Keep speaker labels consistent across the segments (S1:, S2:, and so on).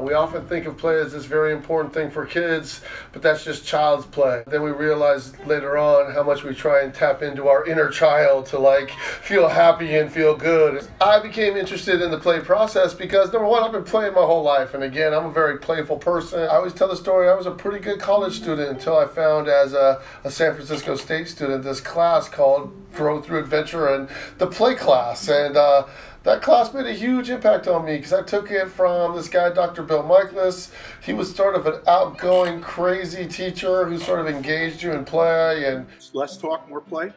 S1: We often think of play as this very important thing for kids, but that's just child's play. Then we realize later on how much we try and tap into our inner child to like feel happy and feel good. I became interested in the play process because number one, I've been playing my whole life. And again, I'm a very playful person. I always tell the story, I was a pretty good college student until I found as a, a San Francisco State student this class called Grow Through Adventure and the play class. And uh, that class made a huge impact on me because I took it from this guy, Dr. Bill Michaelis. He was sort of an outgoing, crazy teacher who sort of engaged you in play and
S2: less talk, more play.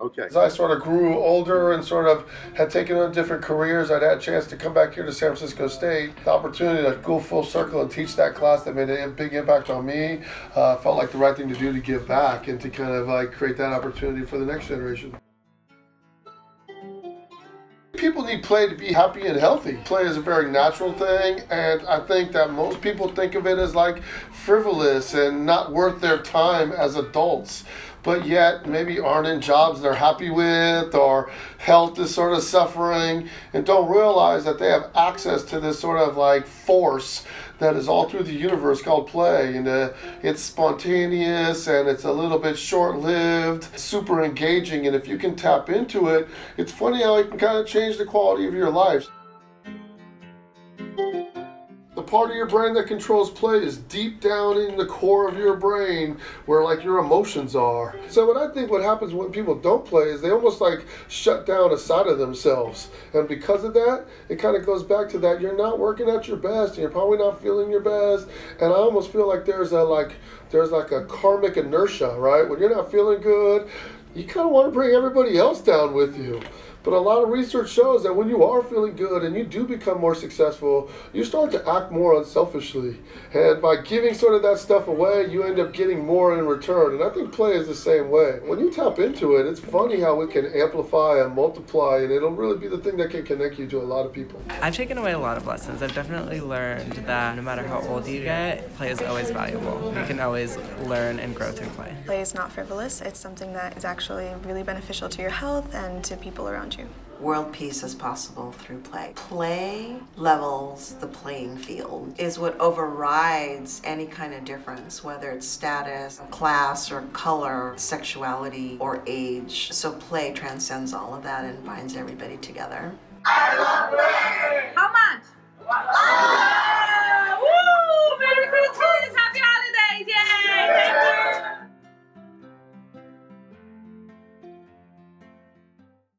S2: Okay.
S1: As I sort of grew older and sort of had taken on different careers, I'd had a chance to come back here to San Francisco State. The opportunity to go full circle and teach that class that made a big impact on me uh, felt like the right thing to do to give back and to kind of like create that opportunity for the next generation. People need play to be happy and healthy. Play is a very natural thing, and I think that most people think of it as like frivolous and not worth their time as adults but yet maybe aren't in jobs they're happy with or health is sort of suffering and don't realize that they have access to this sort of like force that is all through the universe called play. And uh, it's spontaneous and it's a little bit short-lived super engaging. And if you can tap into it it's funny how it can kind of change the quality of your life part of your brain that controls play is deep down in the core of your brain where like your emotions are. So what I think what happens when people don't play is they almost like shut down a side of themselves. And because of that, it kind of goes back to that you're not working at your best and you're probably not feeling your best. And I almost feel like there's a like there's like a karmic inertia, right? When you're not feeling good, you kind of want to bring everybody else down with you. But a lot of research shows that when you are feeling good and you do become more successful, you start to act more unselfishly. And by giving sort of that stuff away, you end up getting more in return. And I think play is the same way. When you tap into it, it's funny how it can amplify and multiply, and it'll really be the thing that can connect you to a lot of people.
S3: I've taken away a lot of lessons. I've definitely learned that no matter how old you get, play is always valuable. You can always learn and grow through play.
S4: Play is not frivolous. It's something that is actually really beneficial to your health and to people around you you.
S5: World peace is possible through play. Play levels the playing field, is what overrides any kind of difference, whether it's status, class, or color, sexuality, or age. So play transcends all of that and binds everybody together.
S6: I love play!
S7: How much?